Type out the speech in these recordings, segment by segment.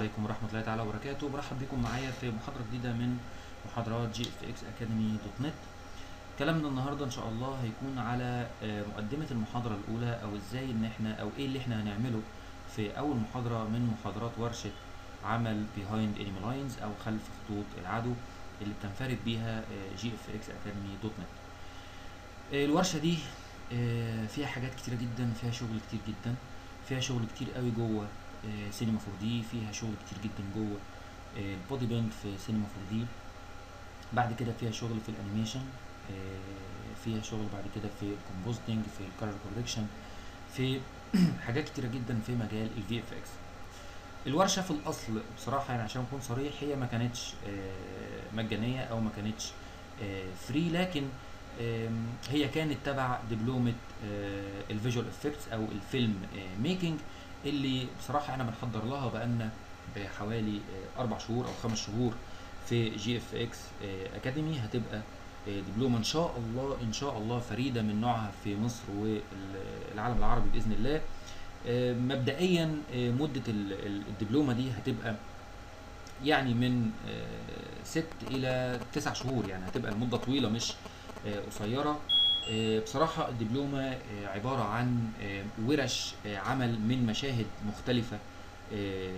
عليكم ورحمة الله تعالى وبركاته. برحب بكم معايا في محاضرة جديدة من محاضرات جي اف إكس اكاديمي dot net كلامنا النهاردة إن شاء الله هيكون على آه، مقدمة المحاضرة الأولى أو إزاي إن إحنا أو إيه اللي إحنا هنعمله في أول محاضرة من محاضرات ورشة عمل behind enemy lines أو خلف خطوط العدو اللي بتنفرد بيها جي اف إكس اكاديمي dot net آه، الورشة دي آه، فيها حاجات كتيرة جدا فيها شغل كتير جدا فيها شغل كتير قوي جوه سينما 4 دي فيها شغل كتير جدا جوه آه، ال body paint في سينما 4 دي. بعد كده فيها شغل في ال animation آه، فيها شغل بعد كده في ال compositing في ال color correction في حاجات كتيرة جدا في مجال ال VFX الورشة في الأصل بصراحة يعني عشان أكون صريح هي ما كانتش آه، مجانية أو ما كانتش free لكن هي كانت تبع دبلومة ال visual effects أو ال film making اللي بصراحة إحنا بنحضر لها بقالنا بحوالي آه، أربع شهور أو خمس شهور في جي إف إكس أكاديمي هتبقى آه، دبلومة إن شاء الله إن شاء الله فريدة من نوعها في مصر والعالم العربي بإذن الله. آه، مبدئيا آه، مدة ال- ال- الدبلومة دي هتبقى يعني من آه، ست إلى تسع شهور يعني هتبقى المدة طويلة مش آه، قصيرة. آه، بصراحة الدبلومة آه، عبارة عن آه، ورش آه، عمل من مشاهد مختلفة آه،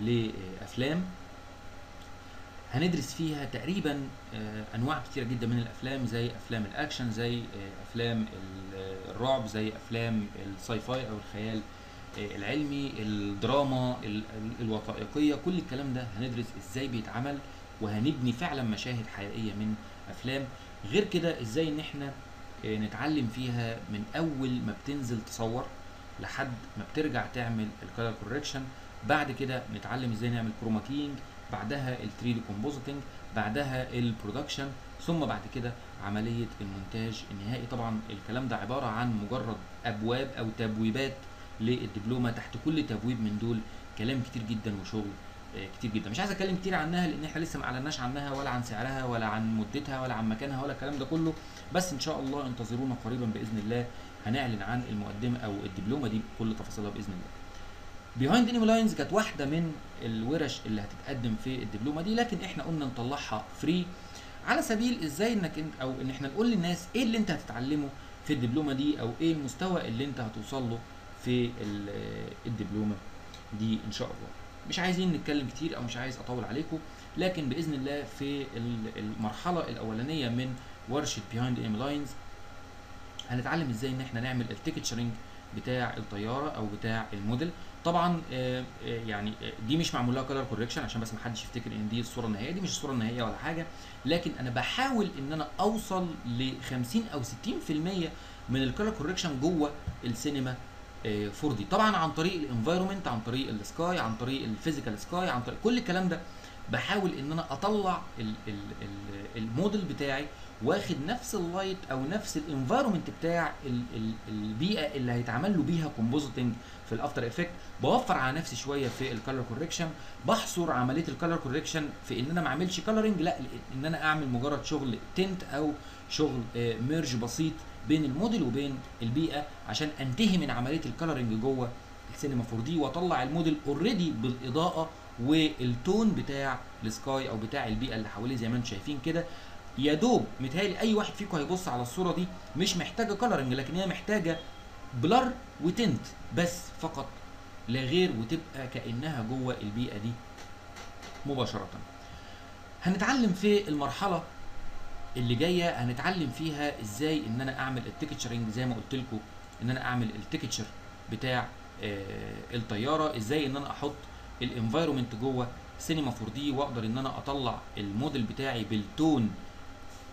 لأفلام. هندرس فيها تقريبا آه، أنواع كتيرة جدا من الأفلام زي أفلام الأكشن زي آه، آه، الرعب زي أفلام ال sci-fi أو الخيال آه، العلمي الدراما ال- ال- الوثائقية. كل الكلام ده هندرس إزاي بيتعمل وهنبني فعلا مشاهد حقيقية من أفلام. غير كده إزاي إن إحنا آه، نتعلم فيها من أول ما بتنزل تصور لحد ما بترجع تعمل ال color correction بعد كده نتعلم إزاي نعمل chroma keying بعدها ال 3D compositing بعدها ال production ثم بعد كده عملية المونتاج النهائي. طبعا الكلام ده عبارة عن مجرد أبواب أو تبويبات للدبلومة تحت كل تبويب من دول. كلام كتير جدا وشغل. آه، كتير جدا. مش عايز اتكلم كتير عنها لأن إحنا لسه ما أعلناش عنها ولا عن سعرها ولا عن مدتها ولا عن مكانها ولا الكلام ده كله. بس إن شاء الله انتظرونا قريبا بإذن الله. هنعلن عن المقدمة أو الدبلومة دي بكل تفاصيلها بإذن الله. behind enemy lines كانت واحدة من الورش اللي هتتقدم في الدبلومة دي لكن إحنا قلنا نطلعها free على سبيل إزاي إنك انت أو إن إحنا نقول للناس إيه اللي أنت هتتعلمه في الدبلومة دي أو إيه المستوى اللي أنت هتوصل له في ال- الدبلومة دي إن شاء الله. مش عايزين نتكلم كتير أو مش عايز اطول عليكم لكن بإذن الله في ال- المرحلة الأولانية من ورشة behind enemy lines هنتعلم إزاي إن إحنا نعمل ال texturing بتاع الطيارة أو بتاع الموديل. طبعا آه، آه، يعني آه، دي مش معمول لها color correction عشان بس ما حدش يفتكر إن دي الصورة النهائية دي مش الصورة النهائية ولا حاجة. لكن أنا بحاول إن أنا أوصل ل 50 أو 60% من ال color correction جوه السينما 4 دي طبعا عن طريق ال environment عن طريق ال sky عن طريق ال physical sky عن طريق كل الكلام ده بحاول إن أنا أطلع ال ال ال الموديل بتاعي واخد نفس ال light أو نفس ال environment بتاع ال ال البيئة اللي هيتعمل له بيها compositing في ال After Effects بوفر على نفسي شوية في ال color correction بحصر عملية ال color correction في إن أنا ما أعملش coloring لا إن أنا أعمل مجرد شغل tint أو شغل merge بسيط بين الموديل وبين البيئة عشان أنتهي من عملية ال coloring جوه السينما 4 دي وأطلع ال model already بالإضاءة وال tone بتاع ال sky أو بتاع البيئة اللي حواليه زي ما أنتم شايفين كده. يا دوب متهيألي أي واحد فيكم هيبص على الصورة دي مش محتاجة coloring لكن هي محتاجة blur و tint بس فقط لا غير وتبقى كأنها جوه البيئة دي مباشرة. هنتعلم في المرحلة اللي جاية هنتعلم فيها إزاي إن أنا أعمل ال texturing زي ما قلت لكم إن أنا أعمل ال texture بتاع آه الطيارة إزاي إن أنا أحط ال environment جوه سينما 4 دي وأقدر إن أنا أطلع الموديل بتاعي بال tone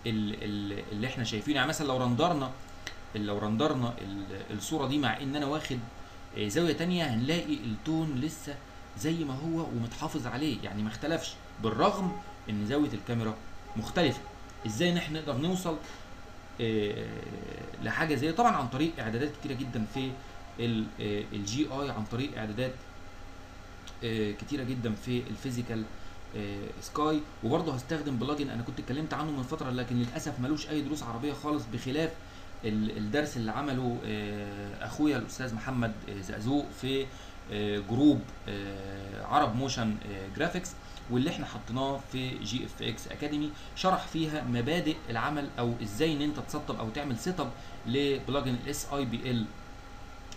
ال- ال- اللي إحنا شايفينه. يعني مثلا لو render نا لو render نا ال- الصورة دي مع إن أنا واخد آه، زاوية تانية هنلاقي ال tone لسه زي ما هو ومتحافظ عليه. يعني ما اختلفش بالرغم إن زاوية الكاميرا مختلفة. إزاي ان إحنا نقدر نوصل آه، لحاجة زي طبعا عن طريق إعدادات كتيرة جدا في ال GI عن طريق إعدادات آه، كتيرة جدا في ال physical sky وبرضه هستخدم plugin أنا كنت اتكلمت عنه من فترة لكن للأسف ملوش أي دروس عربية خالص بخلاف ال- الدرس اللي عمله آه، أخويا الأستاذ محمد آه، زقزوق في آه، group آه، Arab Motion Graphics واللي إحنا حطيناه في GFX Academy شرح فيها مبادئ العمل أو إزاي إن أنت تسطب أو تعمل setup ل plugin ال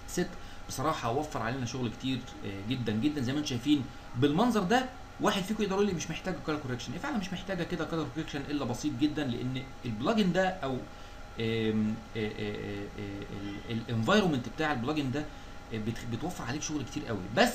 sIBL set بصراحة وفر علينا شغل كتير آه، جدا جدا. زي ما أنتم شايفين بالمنظر ده واحد فيكم يقدر يقول لي مش محتاجه color correction فعلا مش محتاجة كده color correction إلا بسيط جدا لأن ال plugin ده أو ال environment بتاع ال plugin ده آه، بتوفر عليك شغل كتير قوي. بس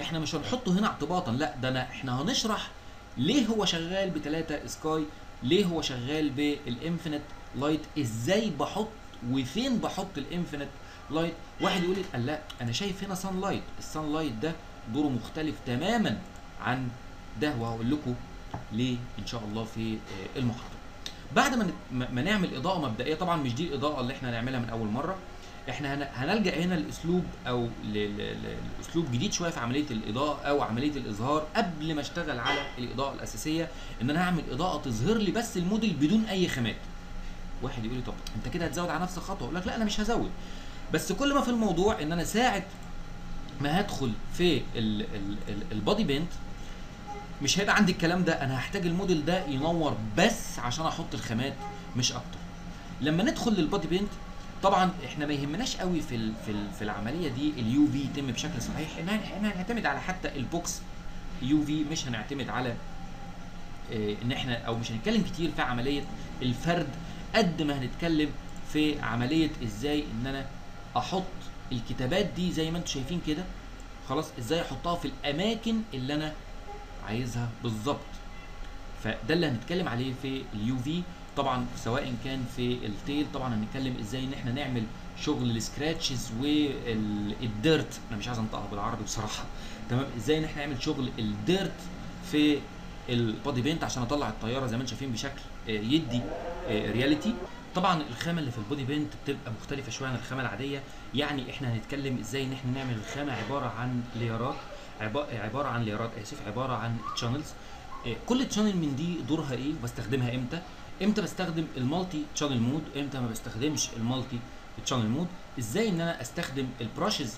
إحنا مش هنحطه هنا اعتباطا لا ده أنا إحنا هنشرح ليه هو شغال بتلاتة sky ليه هو شغال بال infinite light إزاي بحط وفين بحط ال infinite light. واحد يقول لي لا أنا شايف هنا sun light ال sun light ده دوره مختلف تماما عن ده وهقول لكم ليه إن شاء الله في آه، المحاضرة. بعد ما نعمل إضاءة مبدئية طبعا مش دي الإضاءة اللي إحنا هنعملها من أول مرة. إحنا هن- هنلجأ هنا لأسلوب أو لأسلوب جديد شوية في عملية الإضاءة أو عملية الإظهار قبل ما أشتغل على الإضاءة الأساسية إن أنا هعمل إضاءة تظهر لي بس الموديل بدون أي خامات. واحد يقول لي طب أنت كده هتزود على نفسك خطوه أقول لك لا أنا مش هزود. بس كل ما في الموضوع إن أنا ساعه ما هدخل في البادي بينت مش هيبقى عندي الكلام ده. أنا هحتاج الموديل ده ينور بس عشان أحط الخامات مش أكتر. لما ندخل لل Body Paint طبعا إحنا ما يهمناش قوي في في في العملية دي ال UV يتم بشكل صحيح. إحنا هنعتمد على حتى ال box UV مش هنعتمد على آه، إن إحنا أو مش هنتكلم كتير في عملية الفرد قد ما هنتكلم في عملية إزاي إن أنا أحط الكتابات دي زي ما أنتم شايفين كده. خلاص إزاي أحطها في الأماكن اللي أنا عايزها بالظبط. فده اللي هنتكلم عليه في ال UV طبعا سواء كان في ال tail طبعا هنتكلم إزاي إن إحنا نعمل شغل ال scratches وال dirt أنا مش عايز أنطقها بالعربي بصراحة. تمام؟ إزاي إن إحنا نعمل شغل ال dirt في ال Body Paint عشان أطلع الطيارة زي ما أنتم شايفين بشكل آه، يدي reality طبعا الخامة اللي في ال Body Paint بتبقى مختلفة شوية عن الخامة العادية. يعني إحنا هنتكلم إزاي إن إحنا نعمل الخامة عبارة عن ليرات عبا- عبارة عن ليرات اسف عبارة عن channels كل channel من دي دورها إيه؟ وبستخدمها إمتى؟ إمتى بستخدم ال multi-channel mode إمتى ما بستخدمش ال multi-channel mode إزاي ان أنا استخدم ال brushes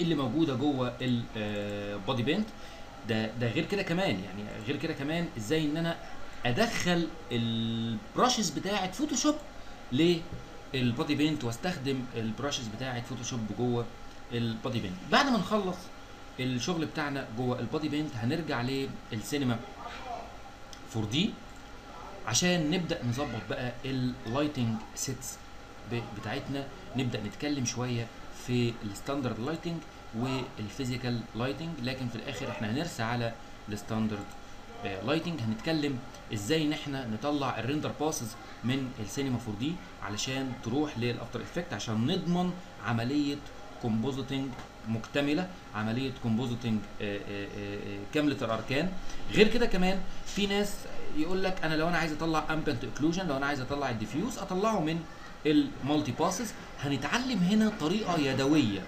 اللي موجودة جوه ال Body Paint ده ده غير كده كمان يعني غير كده كمان إزاي ان أنا ادخل ال brushes بتاعة Photoshop لل Body Paint واستخدم ال brushes بتاعة Photoshop جوه ال Body Paint بعد ما نخلص الشغل بتاعنا جوه ال Body Paint هنرجع للسينما 4 دي عشان نبدأ نظبط بقى ال lighting sets بتاعتنا نبدأ نتكلم شوية في ال standard lighting وال physical lighting لكن في الآخر إحنا هنرسى على ال standard lighting هنتكلم إزاي إن إحنا نطلع ال render passes من السينما 4 دي علشان تروح لل After Effects عشان نضمن عملية compositing مكتملة عملية compositing كاملة الأركان. غير كده كمان في ناس يقول لك أنا لو أنا عايز أطلع ambient occlusion لو أنا عايز أطلع ال diffuse أطلعه من ال multi-passes هنتعلم هنا طريقة يدوية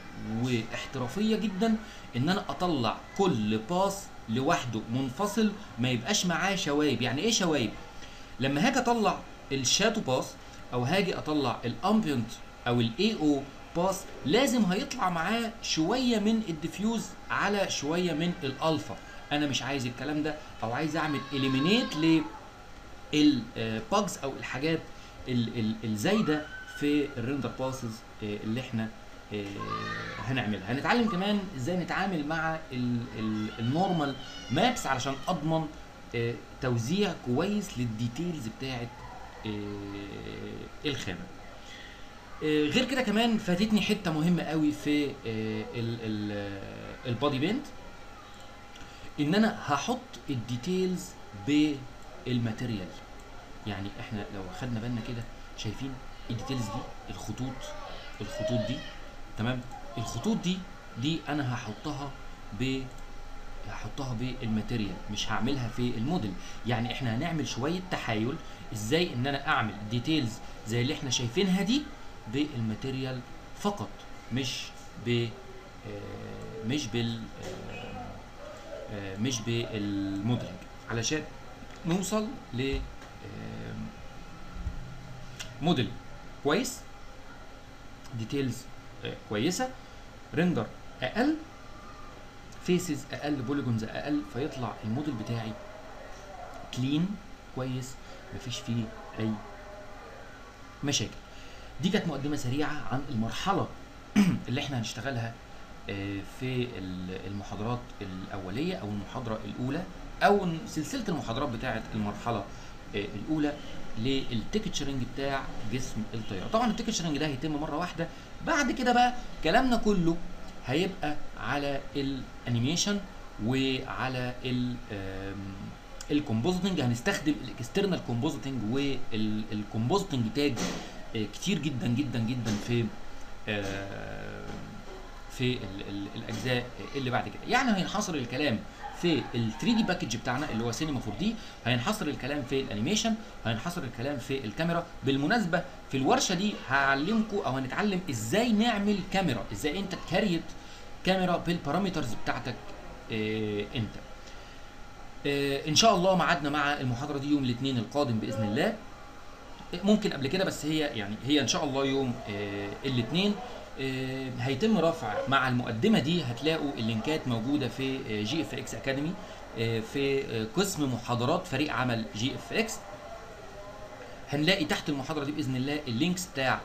واحترافية جدا إن أنا أطلع كل pass لوحده منفصل ما يبقاش معاه شوايب. يعني إيه شوايب؟ لما هاجي أطلع ال shadow pass أو هاجي أطلع ال ambient أو ال AO pass لازم هيطلع معاه شوية من ال diffuse على شوية من الالفا أنا مش عايز الكلام ده أو عايز اعمل eliminate لل bugs أو الحاجات ال- ال- الزايدة في ال render passes اللي إحنا آه، هنعملها. هنتعلم كمان إزاي نتعامل مع ال normal maps علشان اضمن آه، توزيع كويس لل details بتاعه آه، الخامة. آه، غير كده كمان فاتتني حتة مهمة قوي في ال Body Paint إن أنا هحط ال details بال material يعني إحنا لو خدنا بالنا كده شايفين ال details دي الخطوط الخطوط دي تمام؟ الخطوط دي دي أنا هحطها ب هحطها بال material مش هعملها في الموديل. يعني إحنا هنعمل شوية تحايل إزاي إن أنا أعمل details زي اللي إحنا شايفينها دي بال material فقط مش ب آه، مش بال آه، مش بال modeling علشان نوصل ل آه، موديل كويس details آه، كويسة render أقل faces أقل polygons أقل فيطلع الموديل بتاعي clean كويس مفيش فيه أي مشاكل. دي كانت مقدمة سريعة عن المرحلة اللي إحنا هنشتغلها آه، في ال- المحاضرات الأولية أو المحاضرة الأولى أو سلسلة المحاضرات بتاعة المرحلة آه، الأولى لل texturing بتاع جسم الطيارة. طبعا ال texturing ده هيتم مرة واحدة بعد كده بقى كلامنا كله هيبقى على ال animation وعلى ال ال compositing. هنستخدم ال external compositing وال compositing tag آه، كتير جدا جدا جدا في آه، في ال- ال- الأجزاء اللي بعد كده. يعني هينحصر الكلام في ال 3D package بتاعنا اللي هو سينما 4 دي هينحصر الكلام في ال animation هينحصر الكلام في الكاميرا. بالمناسبة في الورشة دي هعلمكم أو هنتعلم إزاي نعمل كاميرا إزاي أنت ت create كاميرا بال parameters بتاعتك آه أنت. آه إن شاء الله ميعادنا مع المحاضرة دي يوم الاثنين القادم بإذن الله. ممكن قبل كده بس هي يعني هي إن شاء الله يوم آه الاثنين. هيتم رفع مع المقدمة دي هتلاقوا اللينكات موجودة في آه GFX Academy آه في آه قسم محاضرات فريق عمل GFX. هنلاقي تحت المحاضرة دي بإذن الله ال links بتاع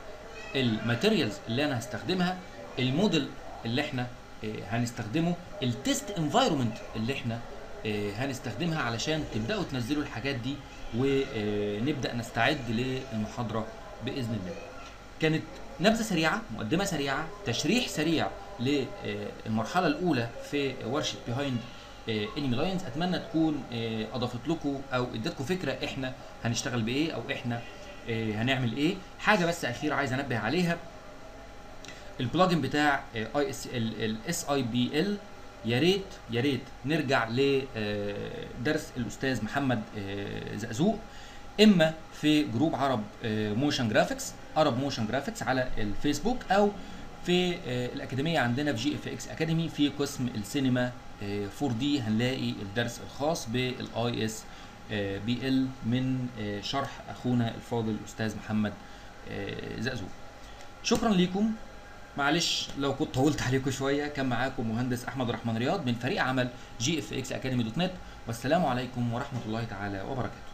ال materials اللي أنا هستخدمها الموديل اللي إحنا آه، هنستخدمه ال test environment اللي إحنا آه، هنستخدمها علشان تبدأوا تنزلوا الحاجات دي ونبدا نستعد للمحاضرة بإذن الله. كانت نبذة سريعة مقدمة سريعة تشريح سريع للمرحلة الأولى في ورشه Behind Enemy Lines أتمنى تكون آه، أضافت لكم أو إدتكم فكرة إحنا هنشتغل بإيه أو إحنا آه، هنعمل إيه. حاجة بس أخيرة عايز أنبه عليها. ال plugin بتاع اي اس ال SIBL يا ريت يا ريت نرجع لدرس الأستاذ محمد آه، زقزوق. إما في group عرب Motion Graphics عرب Motion Graphics على الفيسبوك أو في آه، الأكاديمية عندنا في GFX Academy في قسم السينما 4 دي هنلاقي الدرس الخاص بال ISBL من آه، شرح أخونا الفاضل الاستاذ محمد آه، زقزوق. شكرا ليكم. معلش لو كنت طولت عليكم شوية كان معاكم مهندس أحمد الرحمن رياض من فريق عمل GFX Academy dot net. والسلام عليكم ورحمة الله تعالى وبركاته.